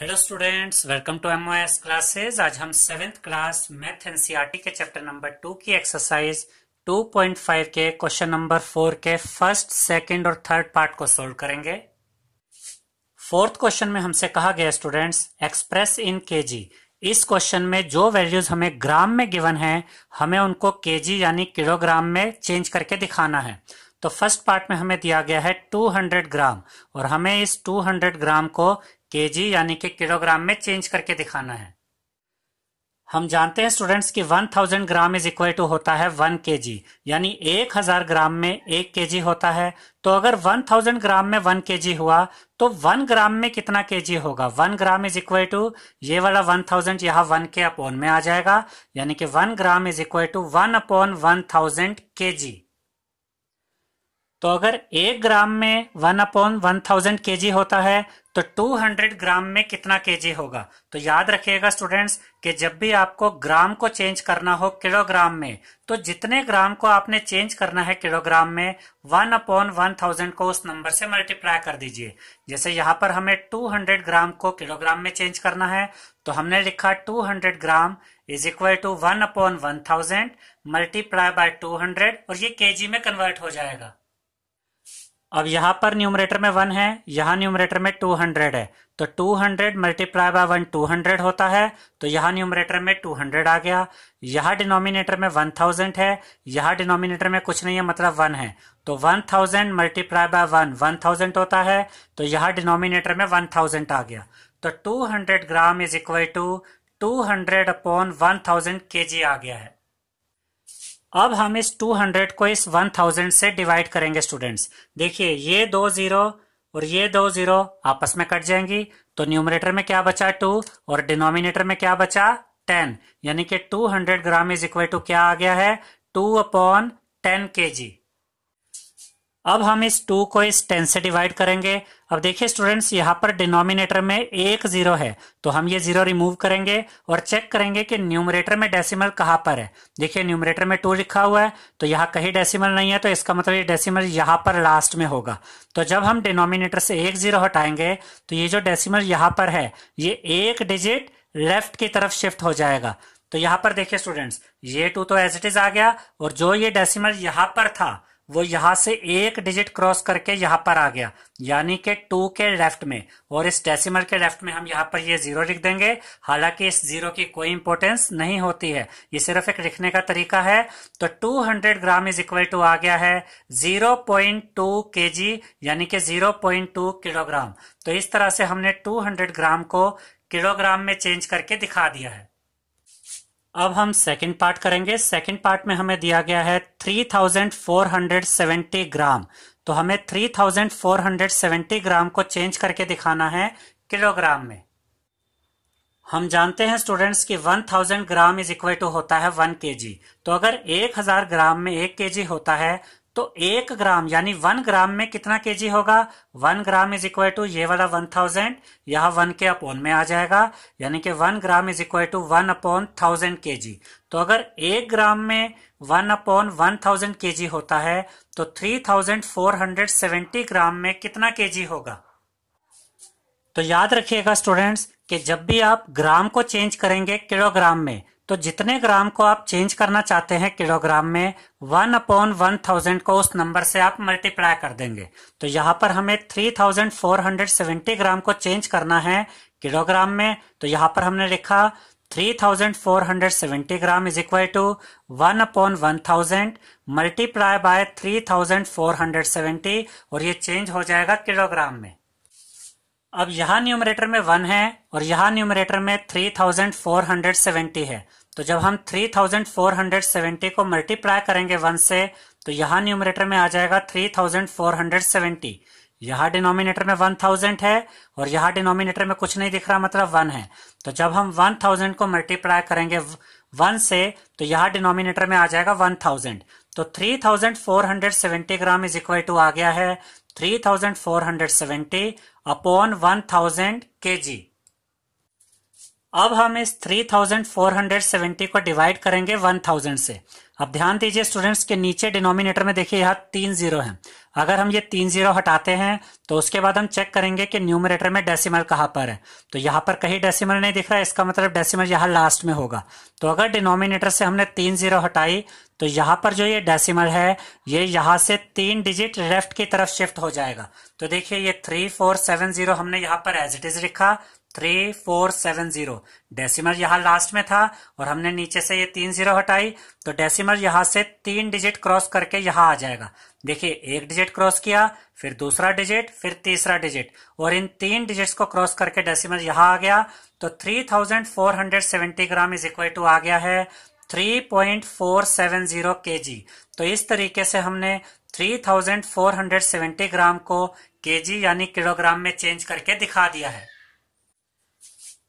Hello students welcome to M classes आज हम seventh class math NCERT के chapter number two की exercise 2.5 के क्वेश्चन नंबर फोर के फ़र्स्ट सेकंड और थर्ड पार्ट को सोल्व करेंगे। फोर्थ क्वेश्चन में हमसे कहा गया स्टूडेंट्स एक्सप्रेस इन केजी इस क्वेश्चन में जो वैल्यूज़ हमें ग्राम में गिवन है, हमें उनको केजी यानी किलोग्राम में चेंज करके दिखाना है। तो फ़र्स्ट पार्ट में हमें दिया गया है 200 ग्राम और हमें इस 200 ग्राम को केजी यानी कि किलोग्राम में चेंज करके दिखाना है। हम जानते हैं स्टूडेंट्स कि 1000 ग्राम इज़ इक्वल टू होता है 1 केजी यानी 1000 ग्राम में 1 केजी होता है। तो अगर 1000 ग्राम में 1 केजी हुआ तो 1 ग्राम में कितना केजी होगा? 1 ग्राम इज़ इक्वल टू ये वाला 1000 यहाँ 1 के अपोन में आ जाएगा, यानी कि 1 gram is equal to 1 upon 1000 kg तो अगर एक ग्राम में वन अपॉन वन थाउज़ेंड के जी होता है तो टू हंड्रेड ग्राम में कितना केजी होगा? तो याद रखिएगा स्टूडेंट्स कि जब भी आपको ग्राम को चेंज करना हो किलोग्राम में तो जितने ग्राम को आपने चेंज करना है किलोग्राम में, वन अपॉन वन थाउज़ेंड को उस नंबर से मल्टीप्लाई कर दीजिए। जैसे यहाँ पर हमें टू हंड्रेड ग्राम को किलोग्राम में चेंज करना है तो हमने लिखा two hundred gram is equal to one upon one thousand multiply by two hundred, और ये केजी में कन्वर्ट हो जाएगा। अब यहाँ पर न्यूमरेटर में वन है, यहाँ न्यूमरेटर में टू हंड्रेड है। तो two hundred multiply by one two hundred होता है तो यहाँ न्यूमरेटर में टू हंड्रेड आ गया। यहाँ डिनोमिनेटर में वन थाउज़ेंड है, यहाँ डिनोमिनेटर में कुछ नहीं है मतलब वन है। तो one thousand multiply by one one thousand होता है तो यहाँ डिनोमिनेटर में वन थाउज़ेंड आ गया। तो two hundred gram is equal to two hundred upon one thousand kg आ गया है। अब हम इस 200 को इस 1000 से डिवाइड करेंगे स्टूडेंट्स देखिए, ये दो ज़ीरो और ये दो ज़ीरो आपस में कट जाएँगी। तो न्यूमरेटर में क्या बचा टू और डिनोमिनेटर में क्या बचा टेन यानी कि 200 ग्राम इज़ इक्वल टू क्या आ गया है? टू अपॉन टेन के जी अब हम इस टू को इस टेन से डिवाइड करेंगे। अब देखिए स्टूडेंट्स, यहाँ पर डिनोमिनेटर में एक ज़ीरो है तो हम ये ज़ीरो रिमूव करेंगे और चेक करेंगे कि न्यूमरेटर में डेसिमल कहाँ पर है। देखिए न्यूमरेटर में टू लिखा हुआ है तो यहाँ कहीं डेसिमल नहीं है तो इसका मतलब ये डेसिमल यहाँ पर लास्ट में होगा। तो जब हम डिनोमिनेटर से एक ज़ीरो हटाएँगे तो ये जो डेसिमल यहाँ पर है, ये एक डिजिट लेफ़्ट की तरफ़ शिफ्ट हो जाएगा। तो यहाँ पर देखिए स्टूडेंट्स, ये टू तो एज इट इज़ आ गया, और जो ये डेसिमल यहाँ पर था वो यहाँ से एक डिजिट क्रॉस करके यहाँ पर आ गया। यानी कि टू के लेफ़्ट में। और इस डेसिमल के लेफ़्ट में हम यहाँ पर ये ज़ीरो लिख देंगे। हालाँकि इस ज़ीरो की कोई इंपॉर्टेंस नहीं होती है। ये सिर्फ़ एक लिखने का तरीका है। तो 200 ग्राम इज़ इक्वल टू आ गया है 0.2 केजी यानी कि 0.2 किलोग्राम तो इस तरह से हमने 200 ग्राम को किलोग्राम में चेंज करके दिखा दिया है। अब हम सेकेंड पार्ट करेंगे। सेकेंड पार्ट में हमें दिया गया है 3470 ग्राम। तो हमें 3470 ग्राम को चेंज करके दिखाना है किलोग्राम में। हम जानते हैं स्टूडेंट्स कि 1000 ग्राम इज़ इक्वल टू होता है 1 केजी तो अगर 1000 ग्राम में 1 केजी होता है तो एक ग्राम, यानी वन ग्राम में कितना केजी होगा? One gram is equal to ये वाला वन थाउज़ेंड यह वन के अपोन में आ जाएगा, यानी कि one gram is equal to one upon thousand के तो अगर एक ग्राम में वन अपॉन वन थाउज़ेंड के जी होता है तो three thousand four hundred seventy gram में कितना के जी होगा? तो याद रखिएगा स्टूडेंट्स कि जब भी आप ग्राम को चेंज करेंगे किलोग्राम में तो जितने ग्राम को आप चेंज करना चाहते हैं किलोग्राम में, वन अपॉन वन थाउज़ेंड को उस नंबर से आप मल्टीप्लाई कर देंगे। तो यहाँ पर हमें three thousand four hundred seventy gram को चेंज करना है किलोग्राम में। तो यहाँ पर हमने लिखा, three thousand four hundred seventy gram is equal to one upon one thousand multiply by three thousand four hundred seventy और ये चेंज हो जाएगा किलोग्राम में। अब यहाँ न्यूमरेटर में वन है और यहाँ न्यूमरेटर में three thousand four hundred seventy है। तो जब हम 3470 को मल्टीप्लाई करेंगे वन से तो यहाँ न्यूमरेटर में आ जाएगा 3470 यहाँ डिनोमिनेटर में 1000 है और यहाँ डिनोमिनेटर में कुछ नहीं दिख रहा मतलब वन है। तो जब हम 1000 को मल्टीप्लाई करेंगे वन से तो यहाँ डिनोमिनेटर में आ जाएगा 1000 तो 3470 ग्राम इज़ इक्वल टू आ गया है 3470 अपॉन 1000 केजी। अब हम इस 3470 को डिवाइड करेंगे 1000 से। अब ध्यान दीजिए स्टूडेंट्स के नीचे डिनोमिनेटर में देखिए यहाँ तीन ज़ीरो है। अगर हम ये तीन ज़ीरो हटाते हैं तो उसके बाद हम चेक करेंगे कि न्यूमरेटर में डेसिमल कहाँ पर है। तो यहाँ पर कहीं डेसिमल नहीं दिख रहा है, इसका मतलब डेसिमल यहाँ लास्ट में होगा। तो अगर डिनोमिनेटर से हमने तीन ज़ीरो हटाई तो यहाँ पर जो ये डेसिमल है, ये यहाँ से तीन डिजिट लेफ़्ट की तरफ़ शिफ्ट हो जाएगा। तो देखिए ये थ्री फोर सेवन ज़ीरो हमने यहाँ पर एज इट इज़ लिखा। Three four seven zero. Decimal यहाँ लास्ट में था और हमने नीचे से ये तीन ज़ीरो हटाई तो डेसिमल यहाँ से तीन डिजिट क्रॉस करके यहाँ आ जाएगा। देखिए, एक डिजिट क्रॉस किया, फिर दूसरा डिजिट फिर तीसरा डिजिट और इन तीन डिजिट्स को क्रॉस करके डेसिमल यहाँ आ गया तो three thousand four hundred seventy gram is equal to आ गया है three point four seven zero K G तो इस तरीके से हमने three thousand four hundred seventy gram को के जी यानी किलोग्राम में चेंज करके दिखा दिया है।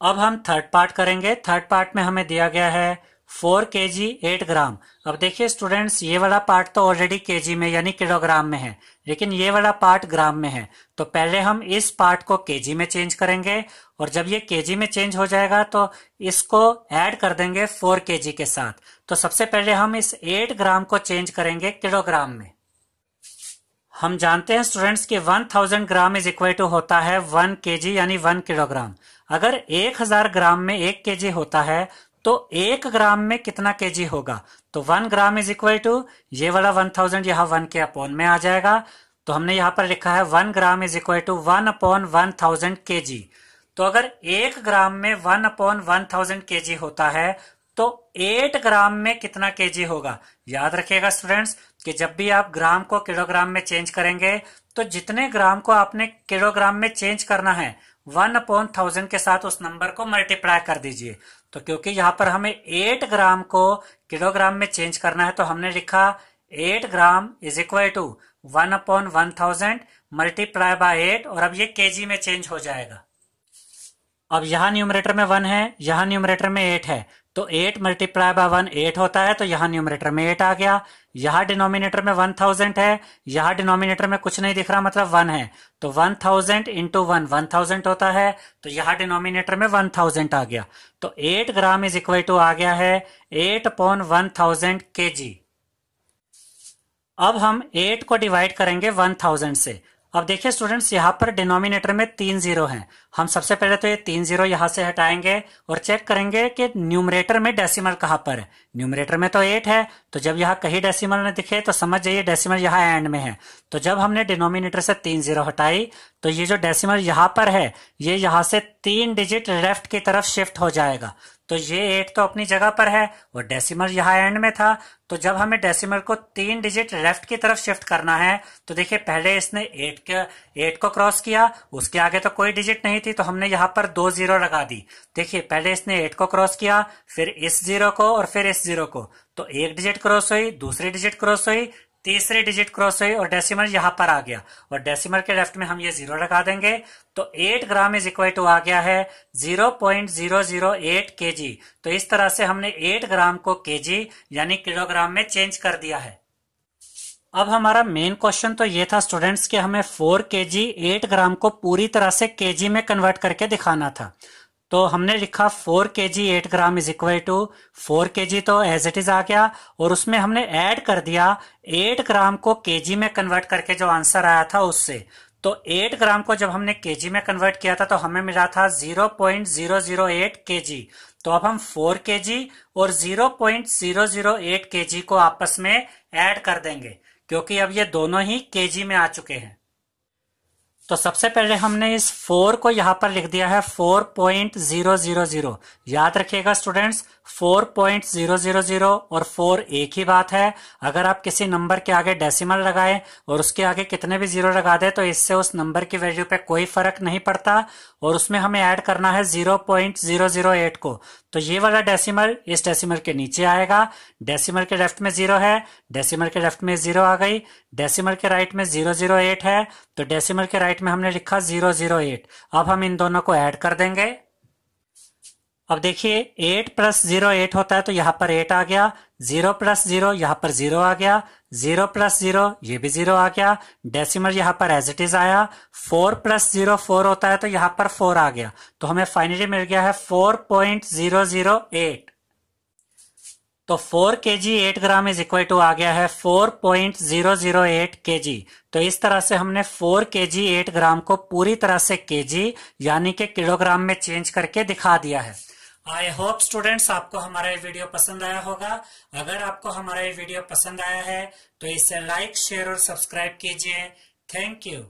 अब हम थर्ड पार्ट करेंगे। थर्ड पार्ट में हमें दिया गया है फोर के जी एट ग्राम अब देखिए स्टूडेंट्स ये वाला पार्ट तो ऑलरेडी के जी में, यानी किलोग्राम में है। लेकिन ये वाला पार्ट ग्राम में है। तो पहले हम इस पार्ट को के जी में चेंज करेंगे और जब ये के जी में चेंज हो जाएगा तो इसको ऐड कर देंगे फोर के जी के साथ। तो सबसे पहले हम इस एट ग्राम को चेंज करेंगे किलोग्राम में। हम जानते हैं स्टूडेंट्स कि 1000 ग्राम इज़ इक्वल टू होता है वन के यानी वन किलोग्राम अगर एक हज़ार ग्राम में एक के होता है तो एक ग्राम में कितना के होगा? तो one gram is equal to, ये वाला वन थाउज़ेंड यहाँ वन के अपॉन में आ जाएगा। तो हमने यहाँ पर लिखा है, one gram is equal to one upon one thousand K तो अगर एक ग्राम में वन अपॉन वन थाउज़ेंड के होता है तो एट ग्राम में कितना केजी होगा? याद रखिएगा स्टूडेंट्स कि जब भी आप ग्राम को किलोग्राम में चेंज करेंगे तो जितने ग्राम को आपने किलोग्राम में चेंज करना है वन अपॉन थाउज़ेंड के साथ उस नंबर को मल्टीप्लाई कर दीजिए। तो क्योंकि यहाँ पर हमें एट ग्राम को किलोग्राम में चेंज करना है तो हमने लिखा eight gram is equal to one upon one thousand multiply by eight, और अब ये केजी में चेंज हो जाएगा। अब यहाँ न्यूमरेटर में वन है, यहाँ न्यूमरेटर में एट है। तो eight multiply by one eight होता है तो यहाँ न्यूमरेटर में एट आ गया। यहाँ डिनोमिनेटर में वन थाउज़ेंड है, यहाँ डिनोमिनेटर में कुछ नहीं दिख रहा मतलब वन है। तो one thousand into one one thousand होता है तो यहाँ डिनोमिनेटर में वन थाउज़ेंड आ गया। तो eight gram is equal to आ गया है एट अपॉन वन थाउज़ेंड के जी अब हम एट को डिवाइड करेंगे वन थाउज़ेंड से। अब देखिए स्टूडेंट्स यहाँ पर डिनोमिनेटर में तीन ज़ीरो हैं। हम सबसे पहले तो ये तीन ज़ीरो यहाँ से हटाएँगे और चेक करेंगे कि न्यूमरेटर में डेसिमल कहाँ पर है। न्यूमरेटर में तो एट है तो जब यहाँ कहीं डेसिमल न दिखे तो समझ जाइए डेसिमल यहाँ एंड में है। तो जब हमने डिनोमिनेटर से तीन ज़ीरो हटाई तो ये जो डेसिमल यहाँ पर है, ये यहाँ से तीन डिजिट लेफ़्ट की तरफ़ शिफ्ट हो जाएगा। तो ये एट तो अपनी जगह पर है और डेसिमल यहाँ एंड में था। तो जब हमें डेसिमल को तीन डिजिट लेफ़्ट की तरफ़ शिफ्ट करना है तो देखिए पहले इसने एट के एट को क्रॉस किया, उसके आगे तो कोई डिजिट नहीं थी तो हमने यहाँ पर दो ज़ीरो लगा दी। देखिए, पहले इसने एट को क्रॉस किया, फिर इस ज़ीरो को और फिर इस ज़ीरो को। तो एक डिजिट क्रॉस हुई, दूसरी डिजिट क्रॉस हुई तीसरी डिजिट क्रॉस हुई और डेसिमल यहाँ पर आ गया। और डेसिमल के लेफ़्ट में हम ये ज़ीरो लगा देंगे। तो eight gram is equal to आ गया है zero point zero zero eight K G तो इस तरह से हमने एट ग्राम को के जी यानी किलोग्राम में चेंज कर दिया है। अब हमारा मेन क्वेश्चन तो ये था स्टूडेंट्स कि हमें फोर के जी एट ग्राम को पूरी तरह से के जी में कन्वर्ट करके दिखाना था। तो हमने लिखा four K G eight gram is equal to four K G तो एज इट इज़ आ गया और उसमें हमने ऐड कर दिया एट ग्राम को के जी में कन्वर्ट करके जो आंसर आया था उससे। तो एट ग्राम को जब हमने के जी में कन्वर्ट किया था तो हमें मिला था zero point zero zero eight K G तो अब हम फोर के जी और zero point zero zero eight के आपस में ऐड कर देंगे, क्योंकि अब ये दोनों ही के जी में आ चुके हैं। तो सबसे पहले हमने इस फोर को यहाँ पर लिख दिया है four point zero zero zero याद रखिएगा students four point zero zero zero और फोर एक ही बात है। अगर आप किसी नंबर के आगे डेसिमल लगाए और उसके आगे कितने भी ज़ीरो लगा दे तो इससे उस नंबर की वैल्यू पे कोई फ़र्क नहीं पड़ता। और उसमें हमें ऐड करना है zero point zero zero eight को। तो ये वाला डेसिमल इस डेसिमल के नीचे आएगा। डेसिमल के लेफ़्ट में ज़ीरो है डेसिमल के लेफ़्ट में ज़ीरो आ गई। डेसिमल के राइट में ज़ीरो ज़ीरो एट है तो डेसिमल के राइट में हमने लिखा ज़ीरो ज़ीरो एट अब हम इन दोनों को ऐड कर देंगे। अब देखिए एट प्लस ज़ीरो एट होता है तो यहाँ पर एट आ गया। ज़ीरो प्लस ज़ीरो यहाँ पर ज़ीरो आ गया। ज़ीरो प्लस ज़ीरो ये भी ज़ीरो आ गया। डेसिमल यहाँ पर एज इट इज़ आया। फोर प्लस ज़ीरो फोर होता है तो यहाँ पर फोर आ गया। तो हमें फाइनली मिल गया है four point zero zero eight तो four K G eight gram is equal to आ गया है four point zero zero eight K G तो इस तरह से हमने फोर के जी एट ग्राम को पूरी तरह से के जी यानी कि किलोग्राम में चेंज करके दिखा दिया है। आई होप स्टूडेंट्स आपको हमारा ये वीडियो पसंद आया होगा। अगर आपको हमारा ये वीडियो पसंद आया है तो इसे लाइक शेयर और सब्सक्राइब कीजिए। Thank you